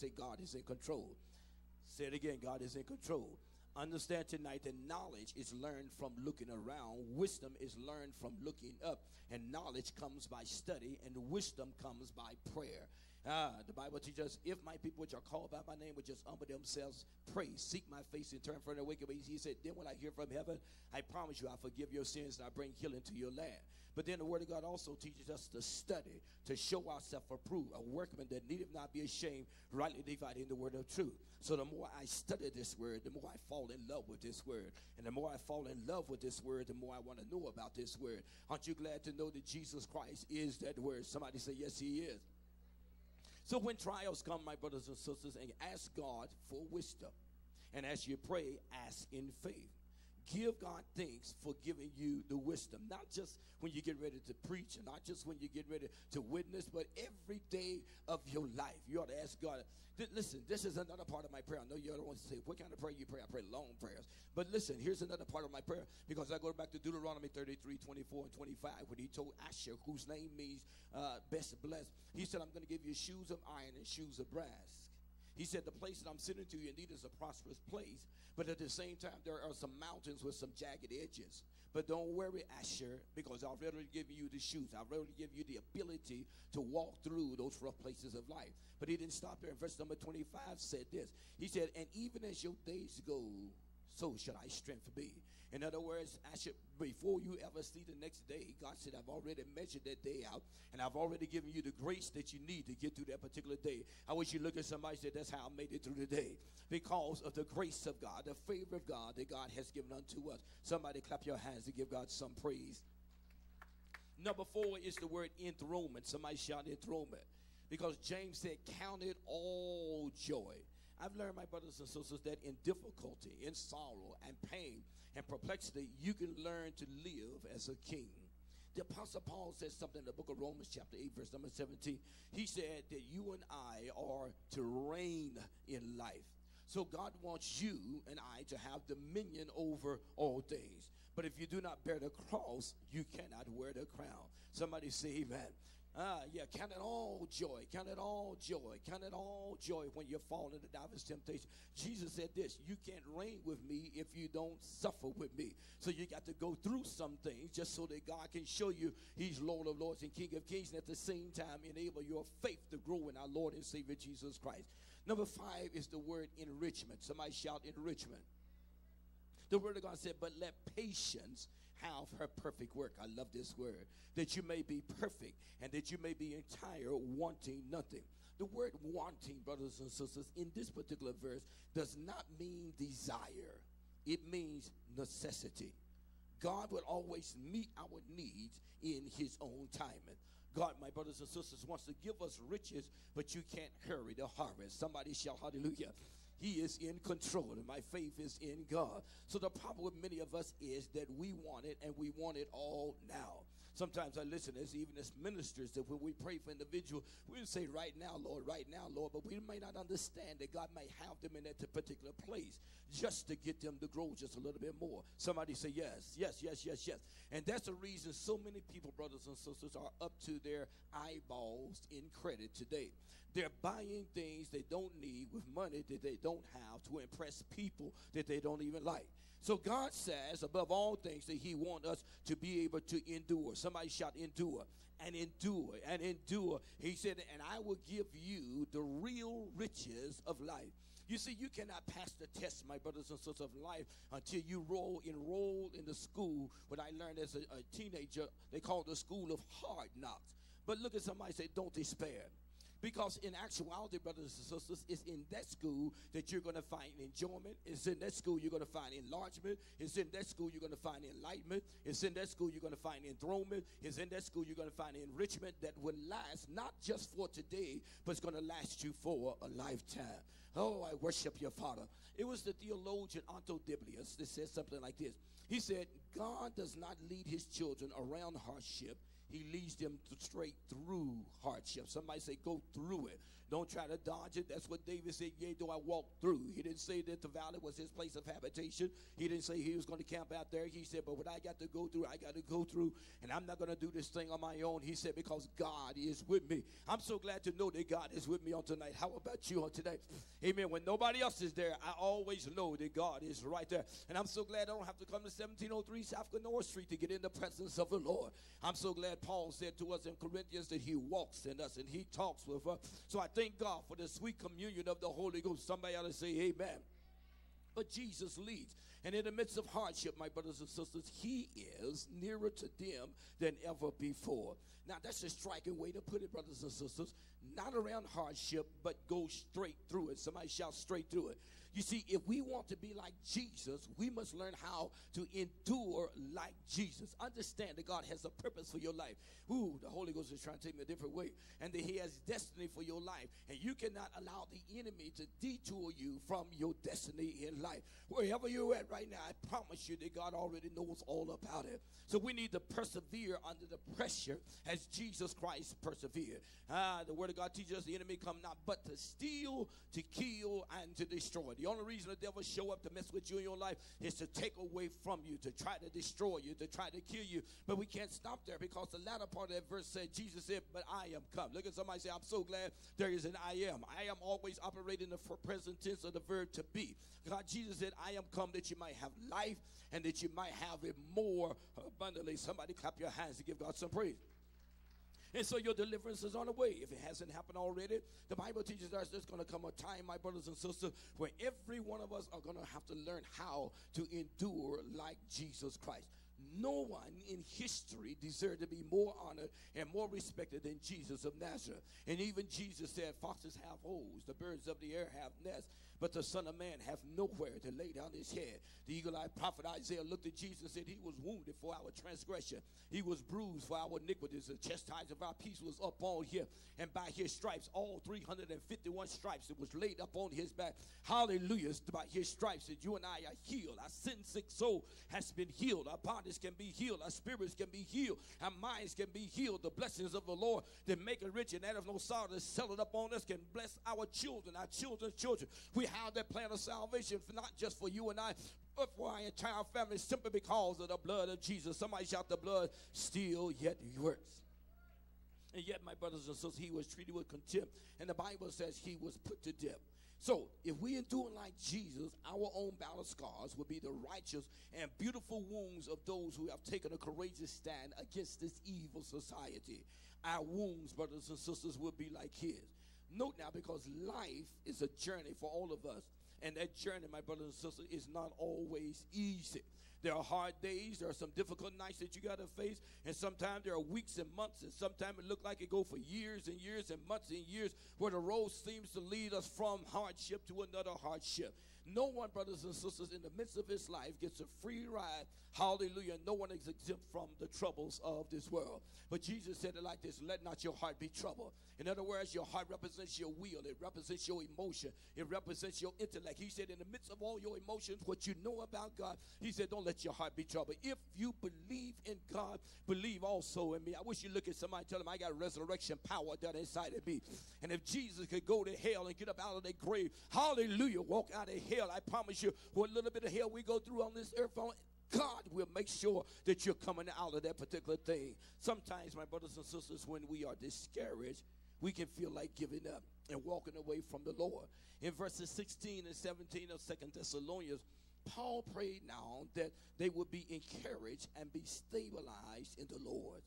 say, God is in control. Say it again, God is in control. Understand tonight that knowledge is learned from looking around, wisdom is learned from looking up, and knowledge comes by study, and wisdom comes by prayer. Ah, the Bible teaches us, if my people which are called by my name would just humble themselves, pray, seek my face, and turn from their wicked ways. He said, then when I hear from heaven, I promise you I forgive your sins and I bring healing to your land. But then the Word of God also teaches us to study, to show ourselves approved, a workman that needeth not be ashamed, rightly dividing the Word of truth. So the more I study this Word, the more I fall in love with this Word. And the more I fall in love with this Word, the more I want to know about this Word. Aren't you glad to know that Jesus Christ is that Word? Somebody say, Yes, He is. So when trials come, my brothers and sisters, and ask God for wisdom, and as you pray, ask in faith. Give God thanks for giving you the wisdom, not just when you get ready to preach, and not just when you get ready to witness, but every day of your life. You ought to ask God. Listen, this is another part of my prayer. I know you don't want to say, What kind of prayer you pray? I pray long prayers. But listen, here's another part of my prayer because I go back to Deuteronomy 33, 24, and 25, when he told Asher, whose name means uh, best blessed, he said, I'm going to give you shoes of iron and shoes of brass. He said, The place that I'm sending to you indeed is a prosperous place, but at the same time, there are some mountains with some jagged edges. But don't worry, Asher, because I've already given you the shoes. I've already given you the ability to walk through those rough places of life. But he didn't stop there. Verse number 25 said this. He said, And even as your days go, so shall I strength be. In other words, I should, before you ever see the next day, God said, I've already measured that day out, and I've already given you the grace that you need to get through that particular day. I wish you look at somebody and say, That's how I made it through the day. Because of the grace of God, the favor of God that God has given unto us. Somebody clap your hands to give God some praise. Number four is the word enthronement. Somebody shout enthronement. Because James said, Count it all joy. I've learned, my brothers and sisters, that in difficulty, in sorrow, and pain, and perplexity, you can learn to live as a king. The Apostle Paul says something in the book of Romans, chapter 8, verse number 17. He said that you and I are to reign in life. So God wants you and I to have dominion over all things. But if you do not bear the cross, you cannot wear the crown. Somebody say amen. Ah, yeah, count it all joy. Count it all joy. Count it all joy when you fall into divers temptation. Jesus said this You can't reign with me if you don't suffer with me. So you got to go through some things just so that God can show you He's Lord of Lords and King of Kings, and at the same time enable your faith to grow in our Lord and Savior Jesus Christ. Number five is the word enrichment. Somebody shout enrichment. The word of God said, But let patience have her perfect work. I love this word. That you may be perfect and that you may be entire, wanting nothing. The word wanting, brothers and sisters, in this particular verse does not mean desire, it means necessity. God will always meet our needs in his own timing. God, my brothers and sisters, wants to give us riches, but you can't hurry the harvest. Somebody shout hallelujah. He is in control, and my faith is in God. So the problem with many of us is that we want it, and we want it all now. Sometimes I listen as even as ministers that when we pray for individual, we say right now, Lord, right now, Lord, but we may not understand that God may have them in that particular place just to get them to grow just a little bit more. Somebody say yes, yes, yes, yes, yes. And that's the reason so many people, brothers and sisters, are up to their eyeballs in credit today. They're buying things they don't need with money that they don't have to impress people that they don't even like. So God says, above all things, that He wants us to be able to endure. Somebody shout, endure and endure and endure. He said, and I will give you the real riches of life. You see, you cannot pass the test, my brothers and sisters, of life until you roll enroll in the school. What I learned as a, a teenager, they call the school of hard knocks. But look at somebody say, don't despair. Because in actuality, brothers and sisters, it's in that school that you're going to find enjoyment. It's in that school you're going to find enlargement. It's in that school you're going to find enlightenment. It's in that school you're going to find enthronement. It's in that school you're going to find enrichment that will last not just for today, but it's going to last you for a lifetime. Oh, I worship your Father. It was the theologian Aristobulus that said something like this. He said, God does not lead his children around hardship. He leads them straight through hardship. Somebody say, go through it. Don't try to dodge it. That's what David said, yea, do I walk through. He didn't say that the valley was his place of habitation. He didn't say he was going to camp out there. He said, but what I got to go through, I got to go through. And I'm not going to do this thing on my own. He said, because God is with me. I'm so glad to know that God is with me on tonight. How about you on today? Amen. When nobody else is there, I always know that God is right there. And I'm so glad I don't have to come to 1703 South North Street to get in the presence of the Lord. I'm so glad Paul said to us in Corinthians that he walks in us and he talks with us. So I thank God for the sweet communion of the Holy Ghost. Somebody ought to say amen. But Jesus leads. And in the midst of hardship, my brothers and sisters, he is nearer to them than ever before. Now, that's a striking way to put it, brothers and sisters. Not around hardship, but go straight through it. Somebody shout straight through it. You see, if we want to be like Jesus, we must learn how to endure like Jesus. Understand that God has a purpose for your life. Ooh, the Holy Ghost is trying to take me a different way. And that He has destiny for your life. And you cannot allow the enemy to detour you from your destiny in life. Wherever you're at right now, I promise you that God already knows all about it. So we need to persevere under the pressure as Jesus Christ persevered. Ah, the Word of God teaches us the enemy come not but to steal, to kill, and to destroy. The only reason the devil show up to mess with you in your life is to take away from you, to try to destroy you, to try to kill you. But we can't stop there because the latter part of that verse said, Jesus said, but I am come. Look at somebody say, I'm so glad there is an I am. I am always operating the present tense of the verb to be. God, Jesus said, I am come that you might have life and that you might have it more abundantly. Somebody clap your hands to give God some praise. And so your deliverance is on the way. If it hasn't happened already, the Bible teaches us there's going to come a time, my brothers and sisters, where every one of us are going to have to learn how to endure like Jesus Christ. No one in history deserved to be more honored and more respected than Jesus of Nazareth. And even Jesus said, Foxes have holes, the birds of the air have nests, but the Son of Man have nowhere to lay down his head. The eagle eyed prophet Isaiah looked at Jesus and said, He was wounded for our transgression, He was bruised for our iniquities. The chastisement of our peace was upon him, and by his stripes, all 351 stripes, it was laid upon his back. Hallelujah. By his stripes that you and I are healed. Our sin sick soul has been healed. Our bodies can be healed. Our spirits can be healed. Our minds can be healed. The blessings of the Lord that make it rich and that of no sorrow to sell it upon us can bless our children, our children's children. We have that plan of salvation, not just for you and I, but for our entire family, simply because of the blood of Jesus. Somebody shout, The blood still yet works. And yet, my brothers and sisters, he was treated with contempt. And the Bible says he was put to death. So, if we endure like Jesus, our own battle scars will be the righteous and beautiful wounds of those who have taken a courageous stand against this evil society. Our wounds, brothers and sisters, will be like his. Note now, because life is a journey for all of us. And that journey, my brothers and sisters, is not always easy. There are hard days. There are some difficult nights that you got to face. And sometimes there are weeks and months. And sometimes it looks like it go for years and years and months and years where the road seems to lead us from hardship to another hardship. No one, brothers and sisters, in the midst of his life gets a free ride. Hallelujah. No one is exempt from the troubles of this world. But Jesus said it like this let not your heart be troubled. In other words, your heart represents your will, it represents your emotion, it represents your intellect. He said, in the midst of all your emotions, what you know about God, He said, don't let your heart be troubled. If you believe in God, believe also in me. I wish you look at somebody tell them, I got resurrection power that inside of me. And if Jesus could go to hell and get up out of that grave, hallelujah, walk out of hell, I promise you, what a little bit of hell we go through on this earth, God will make sure that you're coming out of that particular thing. Sometimes, my brothers and sisters, when we are discouraged, we can feel like giving up and walking away from the Lord. In verses 16 and 17 of Second Thessalonians, Paul prayed now that they would be encouraged and be stabilized in the Lord.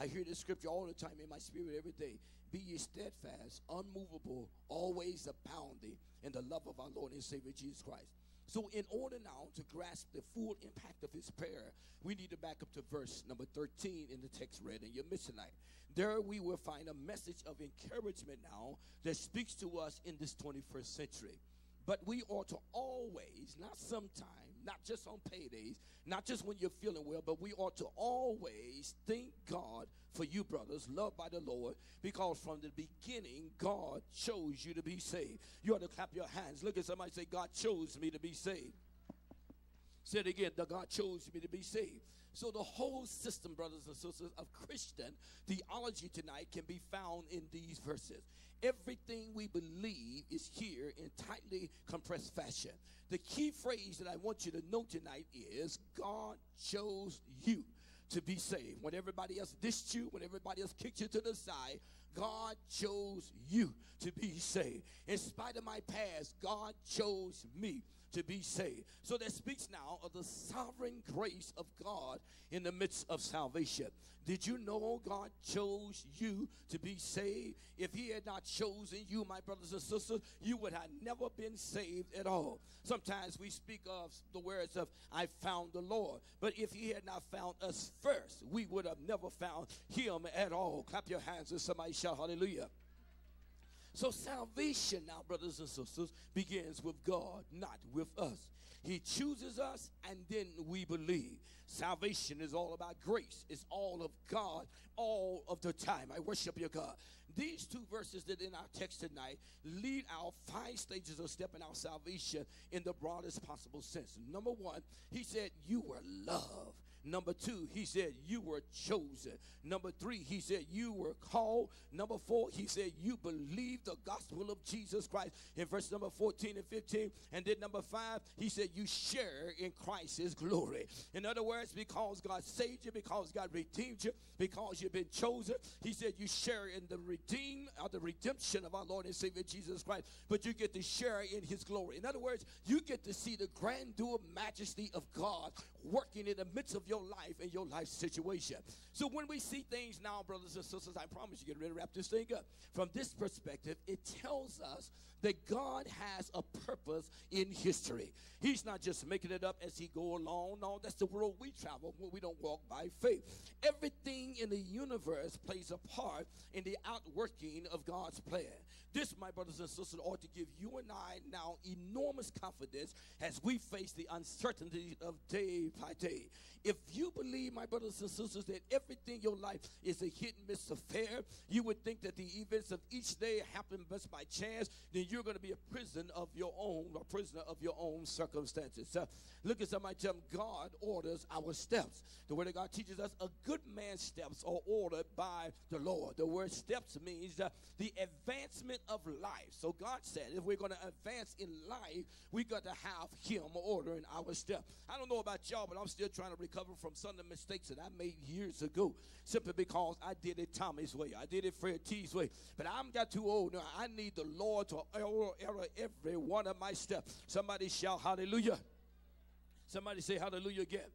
I hear this scripture all the time in my spirit every day. Be ye steadfast, unmovable, always abounding in the love of our Lord and Savior Jesus Christ. So, in order now to grasp the full impact of his prayer, we need to back up to verse number 13 in the text read in your mission night. There we will find a message of encouragement now that speaks to us in this 21st century. But we ought to always, not sometime, not just on paydays, not just when you're feeling well, but we ought to always thank God for you, brothers, loved by the Lord, because from the beginning, God chose you to be saved. You ought to clap your hands. Look at somebody say, God chose me to be saved. Say it again, God chose me to be saved. So the whole system, brothers and sisters, of Christian theology tonight can be found in these verses. Everything we believe is here in tightly compressed fashion. The key phrase that I want you to know tonight is God chose you to be saved. When everybody else dissed you, when everybody else kicked you to the side, God chose you to be saved. In spite of my past, God chose me to be saved. So that speaks now of the sovereign grace of God in the midst of salvation. Did you know God chose you to be saved? If He had not chosen you, my brothers and sisters, you would have never been saved at all. Sometimes we speak of the words of, I found the Lord. But if He had not found us first, we would have never found Him at all. Clap your hands and somebody shout hallelujah. So salvation now, brothers and sisters, begins with God, not with us. He chooses us and then we believe. Salvation is all about grace. It's all of God all of the time. I worship your God. These two verses that in our text tonight lead our five stages of stepping our salvation in the broadest possible sense. Number one, he said, You were loved. Number two, he said, You were chosen. Number three, he said, You were called. Number four, he said, You believe the gospel of Jesus Christ in verse number 14 and 15. And then number five, he said, You share in Christ's glory. In other words, because God saved you, because God redeemed you, because you've been chosen, he said, You share in the redeem or the redemption of our Lord and Savior Jesus Christ, but you get to share in his glory. In other words, you get to see the grandeur majesty of God working in the midst of your life and your life situation. So when we see things now, brothers and sisters, I promise you, get ready to wrap this thing up. From this perspective, it tells us that God has a purpose in history. He's not just making it up as he go along. No, that's the world we travel when we don't walk by faith. Everything in the universe plays a part in the outworking of God's plan. This, my brothers and sisters, ought to give you and I now enormous confidence as we face the uncertainty of day day. If you believe, my brothers and sisters, that everything in your life is a hit and miss affair, you would think that the events of each day happen just by chance, then you're going to be a prison of your own, a prisoner of your own circumstances. Uh, look at somebody tell them, God orders our steps. The word of God teaches us a good man's steps are ordered by the Lord. The word steps means uh, the advancement of life. So God said, if we're going to advance in life, we got to have Him ordering our steps. I don't know about y'all, but I'm still trying to recover from some of the mistakes that I made years ago simply because I did it Tommy's way. I did it Fred T's way. But I'm got too old now. I need the Lord to error, error every one of my steps. Somebody shout hallelujah. Somebody say hallelujah again.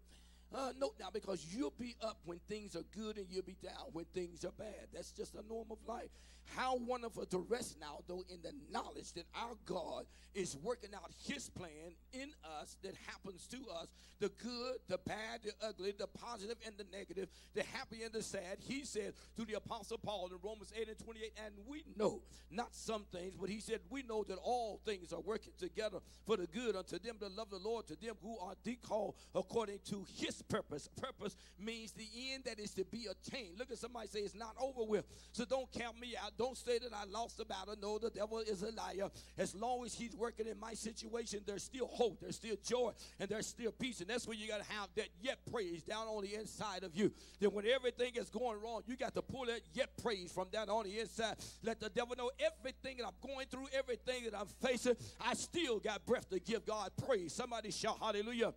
Uh, note now, because you'll be up when things are good and you'll be down when things are bad. That's just a norm of life. How wonderful to rest now, though, in the knowledge that our God is working out His plan in us that happens to us the good, the bad, the ugly, the positive, and the negative, the happy and the sad. He said to the Apostle Paul in Romans 8 and 28, and we know not some things, but he said, We know that all things are working together for the good unto them that love the Lord, to them who are called according to His purpose. Purpose means the end that is to be attained. Look at somebody say, It's not over with. So don't count me out. Don't say that I lost the battle. No, the devil is a liar. As long as he's working in my situation, there's still hope, there's still joy, and there's still peace. And that's where you got to have that yet praise down on the inside of you. Then when everything is going wrong, you got to pull that yet praise from down on the inside. Let the devil know everything that I'm going through, everything that I'm facing, I still got breath to give God praise. Somebody shout hallelujah.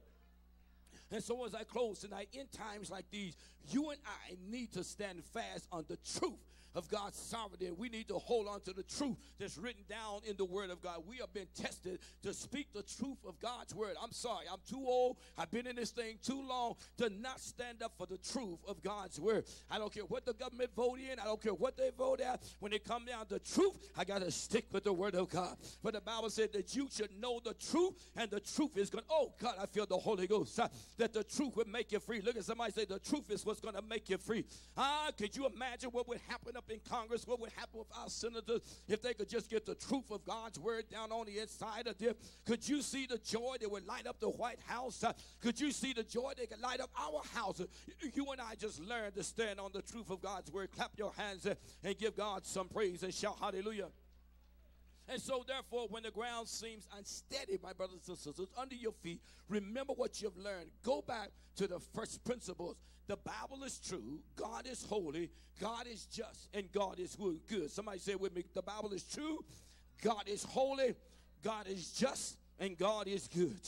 And so as I close tonight, in times like these, you and I need to stand fast on the truth of God's sovereignty. We need to hold on to the truth that's written down in the Word of God. We have been tested to speak the truth of God's Word. I'm sorry, I'm too old. I've been in this thing too long to not stand up for the truth of God's Word. I don't care what the government vote in. I don't care what they vote at. When it come down to truth, I got to stick with the Word of God. But the Bible said that you should know the truth, and the truth is going. Oh God, I feel the Holy Ghost. That the truth would make you free. Look at somebody say the truth is what's going to make you free. Ah, could you imagine what would happen up in Congress, what would happen with our senators if they could just get the truth of God's word down on the inside of them? Could you see the joy that would light up the White House? Uh, could you see the joy that could light up our houses? You and I just learned to stand on the truth of God's word. Clap your hands and give God some praise and shout hallelujah. And so, therefore, when the ground seems unsteady, my brothers and sisters, under your feet, remember what you've learned. Go back to the first principles. The Bible is true, God is holy, God is just, and God is good. Somebody say with me, the Bible is true, God is holy, God is just, and God is good.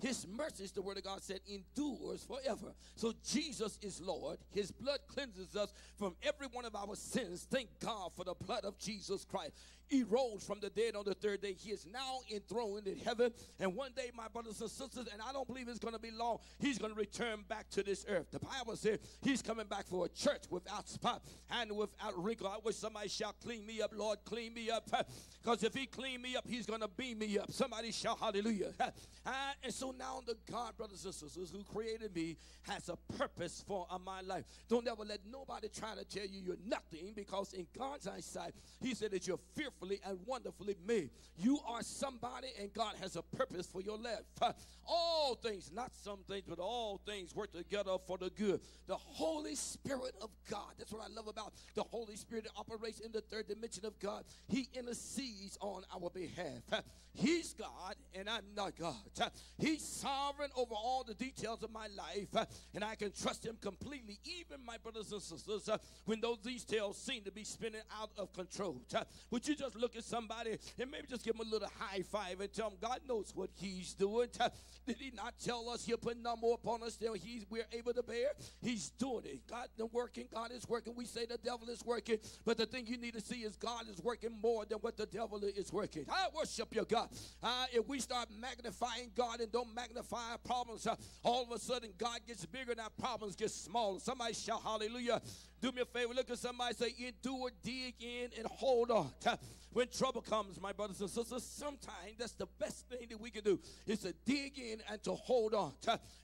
His mercy, the word of God said, endures forever. So Jesus is Lord. His blood cleanses us from every one of our sins. Thank God for the blood of Jesus Christ. He rose from the dead on the third day. He is now enthroned in heaven. And one day, my brothers and sisters, and I don't believe it's going to be long, he's going to return back to this earth. The Bible said he's coming back for a church without spot and without wrinkle. I wish somebody shall clean me up, Lord, clean me up. Because if he clean me up, he's going to beam me up. Somebody shout hallelujah. Ah, and so now the God, brothers and sisters, who created me has a purpose for uh, my life. Don't ever let nobody try to tell you you're nothing because in God's eyesight, he said that you're fearfully and wonderfully made. You are somebody and God has a purpose for your life. All things, not some things, but all things work together for the good. The Holy Spirit of God. That's what I love about the Holy Spirit that operates in the third dimension of God. He intercedes on our behalf. He's God and I'm not God. He's sovereign over all the details of my life uh, and I can trust him completely, even my brothers and sisters, uh, when those details seem to be spinning out of control. Uh, would you just look at somebody and maybe just give them a little high five and tell them God knows what he's doing? Did he not tell us he'll put no more upon us than he's, we're able to bear? He's doing it. God is working. God is working. We say the devil is working, but the thing you need to see is God is working more than what the devil is working. I worship your God. Uh, if we start magnifying God and don't magnify our problems, uh, all of a sudden God gets bigger and our problems get smaller. Somebody shout hallelujah. Do me a favor. Look at somebody say, endure, dig in, and hold on. When trouble comes, my brothers and sisters, sometimes that's the best thing that we can do is to dig in and to hold on.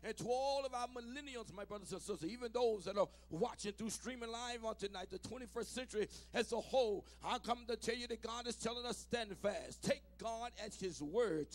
And to all of our millennials, my brothers and sisters, even those that are watching through streaming live on tonight, the 21st century as a whole, I come to tell you that God is telling us stand fast. Take God at His word.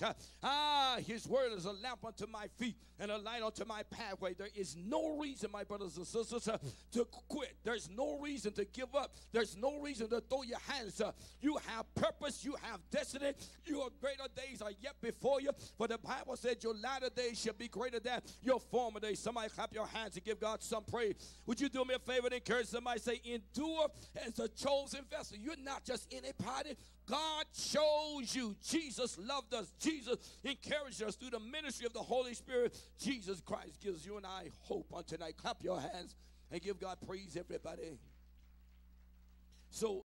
Ah, His word is a lamp unto my feet and a light unto my pathway. There is no reason, my brothers and sisters, to quit. There's no reason to give up. There's no reason to throw your hands up. You have purpose. You have destiny. Your greater days are yet before you. For the Bible said your latter days shall be greater than your former days. Somebody clap your hands and give God some praise. Would you do me a favor and encourage somebody? Say, endure as a chosen vessel. You're not just in a party. God chose you. Jesus loved us. Jesus encouraged us through the ministry of the Holy Spirit. Jesus Christ gives you and I hope on tonight. Clap your hands and give God praise, everybody. So